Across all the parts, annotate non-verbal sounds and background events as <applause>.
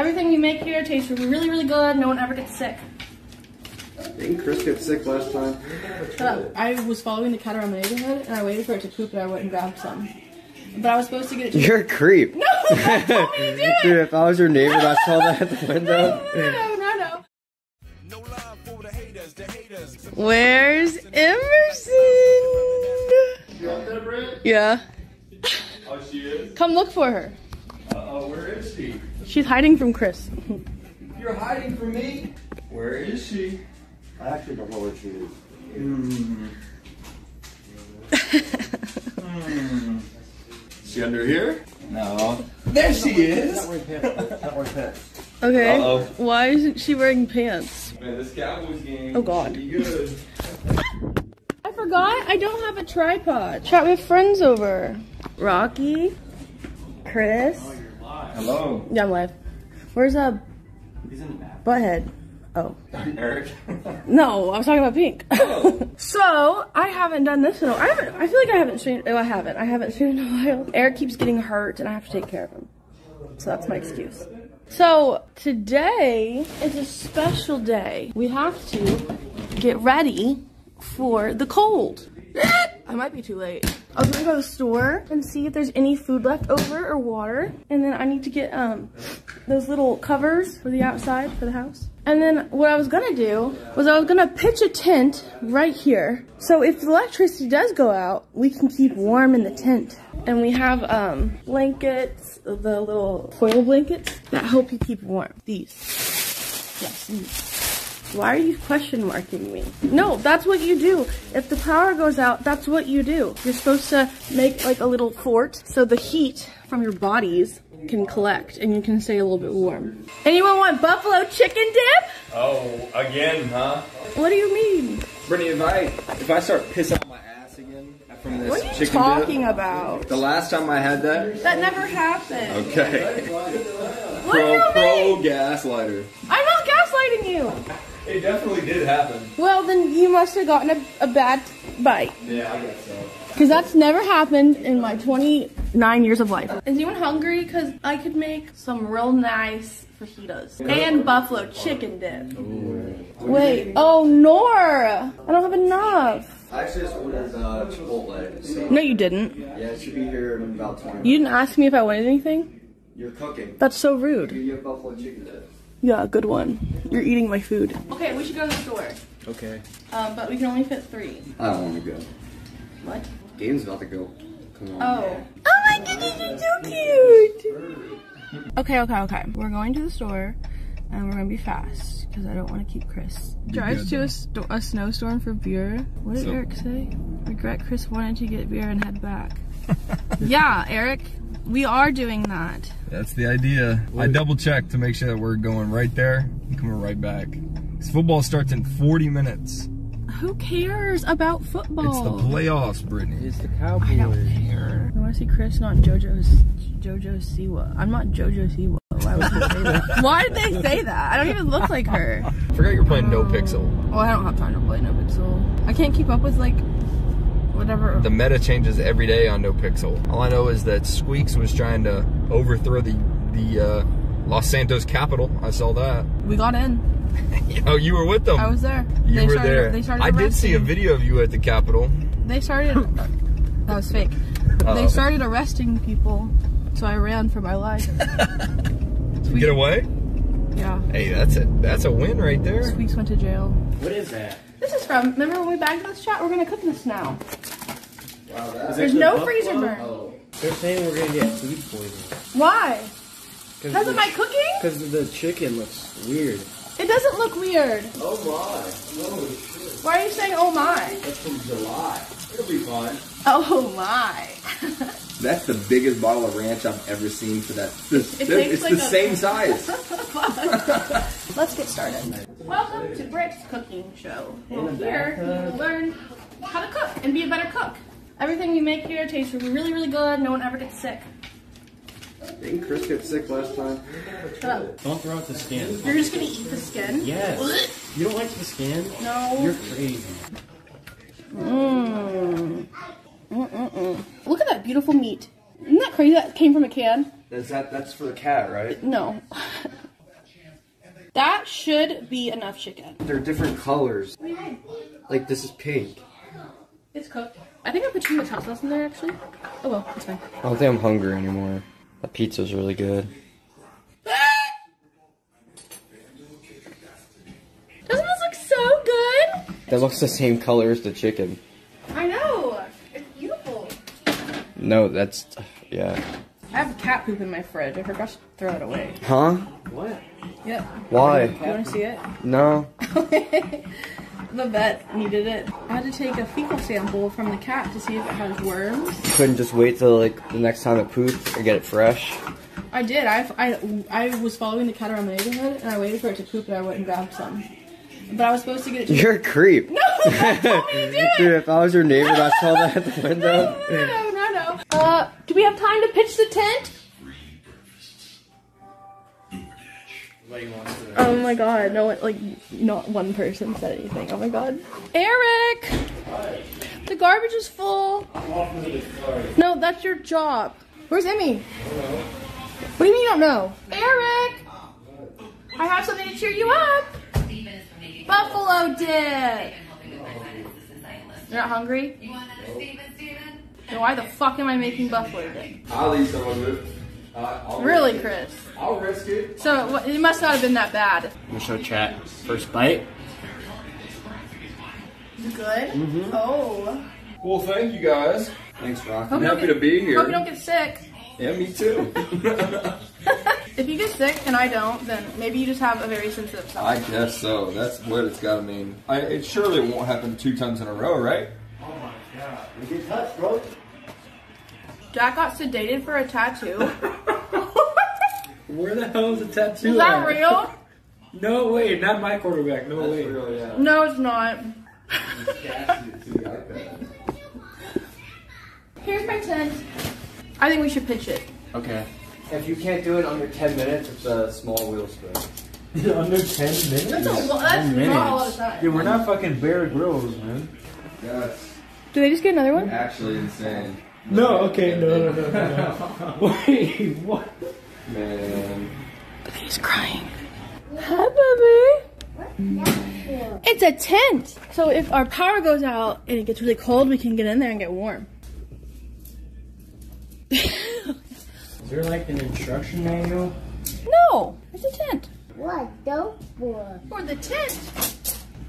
Everything we make here tastes really, really good. No one ever gets sick. Didn't Chris get sick last time? I was following the cat around my neighborhood and I waited for it to poop and I went and grabbed some. But I was supposed to get it to You're a creep. No, <laughs> don't tell me to do it. Dude, if I was your neighbor and I saw that at the <laughs> window. No, no, no, no. No love for the haters, the haters. Where's Emerson? You want that, Brent? Yeah. Oh, she is? Come look for her. Uh-oh, where is she? She's hiding from Chris. You're hiding from me? Where is she? I actually don't know where she is. Hmm. Hmm. She under here? No. There she is! Okay. Uh-oh. Why isn't she wearing pants? Man, this Cowboys game Oh, God. good. I forgot I don't have a tripod. Chat with friends over. Rocky, Chris. Hello. Yeah, I'm live. Where's uh He's in the back. butthead? Oh. <laughs> Eric. No, I was talking about pink. <laughs> so I haven't done this in a I haven't I feel like I haven't streamed oh I haven't. I haven't streamed in a while. Eric keeps getting hurt and I have to take care of him. So that's my excuse. So today is a special day. We have to get ready for the cold. I might be too late. I was gonna go to the store and see if there's any food left over or water. And then I need to get um those little covers for the outside for the house. And then what I was gonna do was I was gonna pitch a tent right here. So if the electricity does go out, we can keep warm in the tent. And we have um blankets, the little foil blankets that help you keep warm. These. Yes, these. Why are you question marking me? No, that's what you do. If the power goes out, that's what you do. You're supposed to make like a little fort so the heat from your bodies can collect and you can stay a little bit warm. Anyone want buffalo chicken dip? Oh, again, huh? What do you mean? Brittany, if I if I start pissing out my ass again from this What are you talking dip, about? the last time I had that, That never happened. okay, What do pro you pro gaslighter. I'm not gaslighting you. It definitely did happen. Well, then you must have gotten a, a bad bite. Yeah, I guess so. Because that's never happened in my 29 years of life. Is anyone hungry? Because I could make some real nice fajitas. And buffalo chicken dip. Wait, oh, Nora! I don't have enough. I actually just ordered uh, Chipotle. So No, you didn't. yeah, it should be here in about 20 minutes. You didn't ask me if I wanted anything? You're cooking. That's so rude. You have buffalo chicken dip. Yeah, good one. You're eating my food. Okay, we should go to the store. Okay. Um, but we can only fit three. I don't want to go. What? Game's about to go. Come on. Oh. Oh my goodness, you're so cute. Okay, okay, okay. We're going to the store and we're gonna be fast because I don't want to keep Chris. Drives to a, sto- a snowstorm for beer. What did So- Eric say? Regret Chris wanted to get beer and head back. <laughs> yeah, Eric, we are doing that. That's the idea. I double checked to make sure that we're going right there and coming right back. 'Cause football starts in 40 minutes. Who cares about football? It's the playoffs, Brittany. It's the Cowboys. I don't Cowboys. care. I want to see Chris, not JoJo's JoJo Siwa. I'm not JoJo Siwa. Why would they say that? <laughs> Why did they say that? I don't even look like her. I Forgot you're playing No Pixel. Oh, I don't have time to play No Pixel. I can't keep up with like whatever. The meta changes every day on No Pixel. All I know is that Squeaks was trying to overthrow the the uh, Los Santos capital. I saw that. <laughs> we got in. Oh, you were with them. I was there. You they were started, there. They started I did see a video of you at the Capitol. They started. <laughs> that was fake. Uh-oh. They started arresting people, so I ran for my life. <laughs> Get away? Yeah. Hey, that's a that's a win right there. Squeaks went to jail. What is that? This is from. Remember when we bagged this shot? We're gonna cook this now. Wow, that. There's no freezer burn. Oh. They're saying we're gonna get food poisoning. Why? Because Because of my cooking? Because the chicken looks weird. It doesn't look weird. Oh my. No shit. Why are you saying oh my? That's from July. It'll be fine. Oh my. <laughs> That's the biggest bottle of ranch I've ever seen for that. It's, It it's like the a- same size. <laughs> Let's get started. <laughs> Welcome to Britt's cooking show. Well, here you learn how to cook and be a better cook. Everything we make here tastes really, really good. No one ever gets sick. Didn't Chris get sick last time? Shut up. Don't throw out the skin. You're just gonna eat the skin? Yes. You don't like the skin? No. You're crazy. Mmm. Mm-mm-mm. Look at that beautiful meat. Isn't that crazy that came from a can? That's that. That's for the cat, right? No. That should be enough chicken. They're different colors. Like this is pink. It's cooked. I think I put too much hot sauce in there actually. Oh well, it's fine. I don't think I'm hungry anymore. The pizza's really good. Doesn't this look so good? That looks the same color as the chicken. I know. It's beautiful. No, that's yeah. I have cat poop in my fridge. I forgot to throw it away. Huh? What? Yep. Why? You want to see it? No. <laughs> the vet needed it. I had to take a fecal sample from the cat to see if it has worms. Couldn't just wait till like the next time it poops or get it fresh. I did. I, I, I was following the cat around the neighborhood and I waited for it to poop and I went and grabbed some. But I was supposed to get it to You're a creep. No, that's told me to do it. Dude, if I was your neighbor, I saw that at the <laughs> window. No, no, no, no. Uh, do we have time to pitch the tent? Oh my god, no one, like, not one person said anything. Oh my god. Eric! The garbage is full. No, that's your job. Where's Emmy? What do you mean you don't know? Eric! I have something to cheer you up. Buffalo dip. You're not hungry? Then why the fuck am I making buffalo dip? I'll eat some of it. Uh, Really, risk. Chris? I'll risk it. So it it must not have been that bad. I'm gonna show chat. First bite. Good. Oh. Well, thank you guys. Thanks, Rock. I'm happy get- to be here. Hope you don't get sick. Yeah, me too. <laughs> If you get sick and I don't, then maybe you just have a very sensitive stomach. I guess so. That's what it's got to mean. I, it surely won't happen two times in a row, right? Jack got sedated for a tattoo. <laughs> Where the hell is the tattoo? Is that at? real? <laughs> No way, not my quarterback. No way. yeah. No, it's not. <laughs> Here's my tent. I think we should pitch it. Okay. If you can't do it under 10 minutes, it's a small wheel spin. Under 10 minutes? That's, a, lo- that's not a lot of time. Dude, we're not fucking Bear Grylls, man. That's Do they just get another one? actually insane. No, okay, no, no, no, no. no. <laughs> Wait, what? Man. He's crying. Hi, baby. It's a tent. So if our power goes out and it gets really cold, we can get in there and get warm. Is there like an instruction manual? No, it's a tent. What? Don't for? For the tent.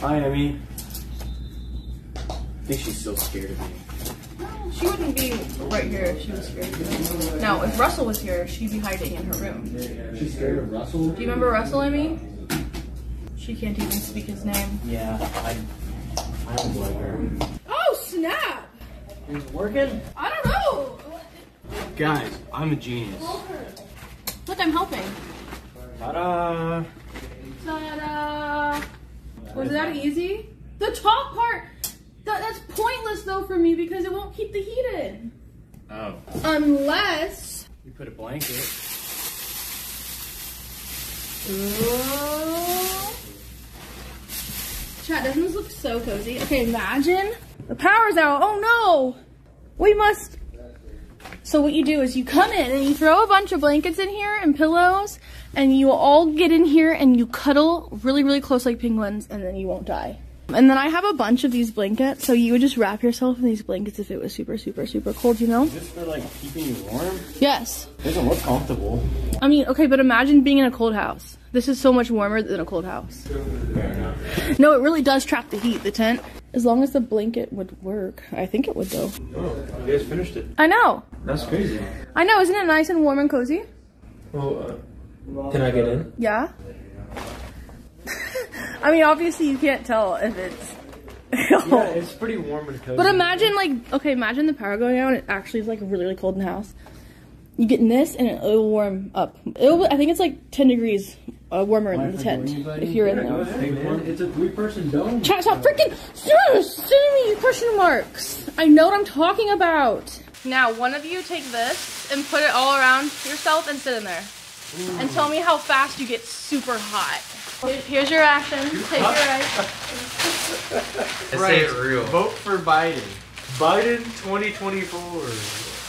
Hi, Emmy. I think she's still scared of me. She wouldn't be right here if she was scared. of me. Now, if Russell was here, she'd be hiding in her room. She's scared of Russell? Do you remember Russell, I mean? She can't even speak his name. Yeah, I, I don't like her. Oh, snap! Is it working? I don't know. Guys, I'm a genius. Look, I'm helping. Ta-da! Ta-da! Was that easy? The top part, that, that's pointless though for me because it won't keep the heat in. Oh. Unless. You put a blanket. Ooh. Chat, doesn't this look so cozy? Okay, imagine the power's out. Oh no! We must. So what you do is you come in and you throw a bunch of blankets in here and pillows, and you all get in here and you cuddle really, really close like penguins, and then you won't die. And then I have a bunch of these blankets, so you would just wrap yourself in these blankets if it was super, super, super cold, you know? Just for like keeping you warm? Yes. It Doesn't look comfortable. I mean, okay, but imagine being in a cold house. This is so much warmer than a cold house. No, it really does trap the heat, the tent. As long as the blanket would work. I think it would though. Oh, you guys finished it. I know. That's crazy. I know, isn't it nice and warm and cozy? Well, uh, can I get in? Yeah. I mean, obviously you can't tell if it's. <laughs> Yeah, it's pretty warm and cozy. But imagine like, okay, imagine the power going out and it actually is like really, really cold in the house. You get in this and it will warm up. It'll, I think it's like 10 degrees uh, warmer in the tent if you're in Go there. ahead. It's a three-person dome. Chat, stop freaking sending me question marks. I know what I'm talking about. Now, one of you take this and put it all around yourself and sit in there. And tell me how fast you get super hot. Here- Here's your action. Take your right. <laughs> Say it real. Vote for Biden. Biden 2024.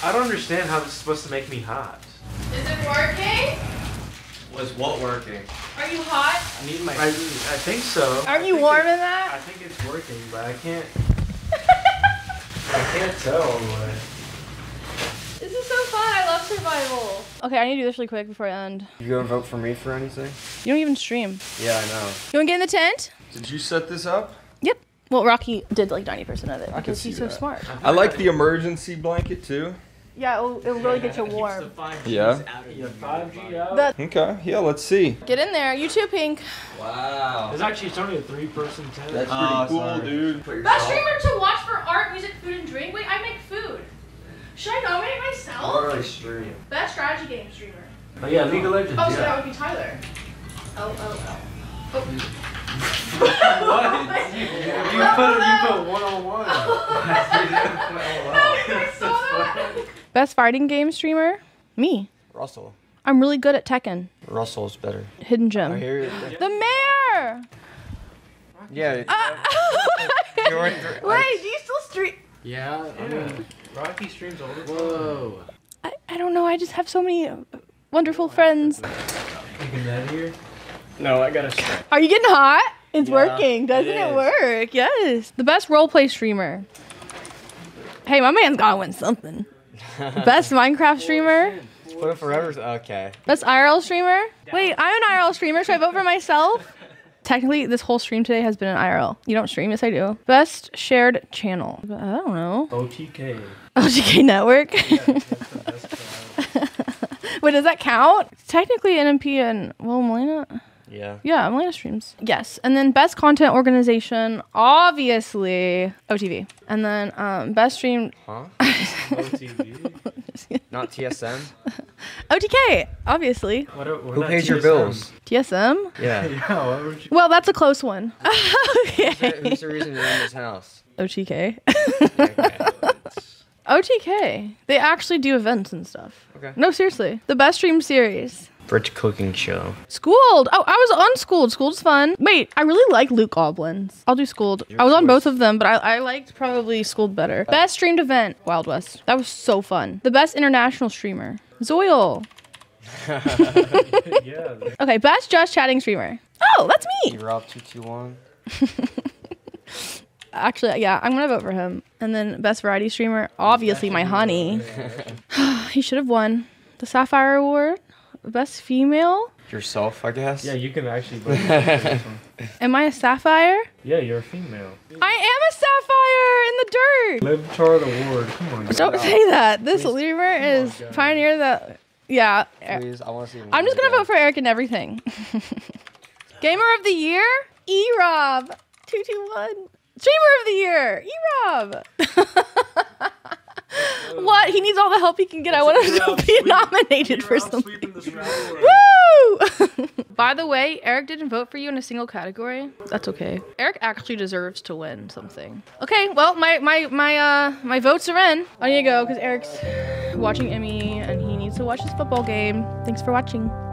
I don't understand how this is supposed to make me hot. Is it working? Was what working? Are you hot? I need my I. I think so. Aren't you warm it- in that? I think it's working, but I can't. <laughs> I can't tell. But This is so fun. I love survival. Okay, I need to do this really quick before I end. You gonna vote for me for anything? You don't even stream. Yeah, I know. You wanna get in the tent? Did you set this up? Yep. Well, Rocky did like 90% of it can because see he's so that. smart. I like the emergency blanket too. Yeah, it'll, it'll really get you warm. Yeah. yeah, 5G out. The- Okay. Yeah. Let's see. Get in there. You too, Pink. Wow. It's actually it's only a three-person tent. That's pretty Oh, cool, sorry. dude. Best streamer to watch for art, music, food, and drink. Wait, I make food. Should I nominate myself? Really stream. Best strategy game streamer. Oh yeah, League of Legends. Oh, so yeah. that would be Tyler. Oh, oh, oh. oh. <laughs> what? You, you put you put one on one. Best fighting game streamer? Me. Russell. I'm really good at Tekken. Russell's better. Hidden Gem. I Gem. hear you. The mayor! Yeah. Uh, <laughs> You're in th- Wait, do you still stream? Yeah, I mean, Rocky streams all the time. Whoa. I, I don't know. I just have so many uh, wonderful friends. Taking that here? No, I gotta. Are you getting hot? It's Yeah, working, doesn't it it, is. work? Yes. The best roleplay streamer. Hey, my man's gotta win something. <laughs> Best Minecraft streamer. Put it forever. Okay. Best IRL streamer. Wait, I'm an IRL streamer. Should I vote for myself? Technically, this whole stream today has been an IRL. You don't stream? Yes, I do. Best shared channel. I don't know. OTK. OTK Network. <laughs> Wait, does that count? Technically, NMP and well, Melina. Yeah. Yeah, Melina streams. Yes, and then best content organization, obviously OTV, and then um, best stream Huh? <laughs> OTV. Not TSM. <laughs> OTK, oh, obviously What, are- Who not pays your bills? TSM. <laughs> Yeah. <laughs> Yeah, what would you? Well, that's a close one. okay. Who's the reason you're in this house? OTK. Okay. OTK. They actually do events and stuff. Okay. No, seriously. The best stream series. Bridge cooking show. Schooled. Oh, I was unschooled. Schooled's fun. Wait, I really like Luke Goblins. I'll do Schooled. I was on both of them, but I, I liked probably Schooled better. Best streamed event, Wild West. That was so fun. The best international streamer, Zoil. <laughs> yeah. Okay, best just chatting streamer. Oh, that's me. Rob two two one. <laughs> Actually, yeah, I'm gonna vote for him. And then best variety streamer, obviously my honey. <laughs> <sighs> he should have won the Sapphire Award. Best female. Yourself, I guess. Yeah, you can actually <laughs> vote for this one. Am I a sapphire? Yeah, you're a female. I am a sapphire in the dirt. Live Chart Award. Come on. Don't say that. This lemur is pioneer that. Yeah. Please, I want to see. I'm just gonna vote for Eric and everything. <laughs> Gamer of the year, E Rob two two one. Streamer of the year, E Rob. <laughs> <laughs> what? He needs all the help he can get. I want him to be nominated for something. Woo! <laughs> By the way, Eric didn't vote for you in a single category. That's okay. Eric actually deserves to win something. Okay, well, my my my uh my votes are in. I need to go because Eric's watching Emmy and he needs to watch his football game. Thanks for watching. Bye.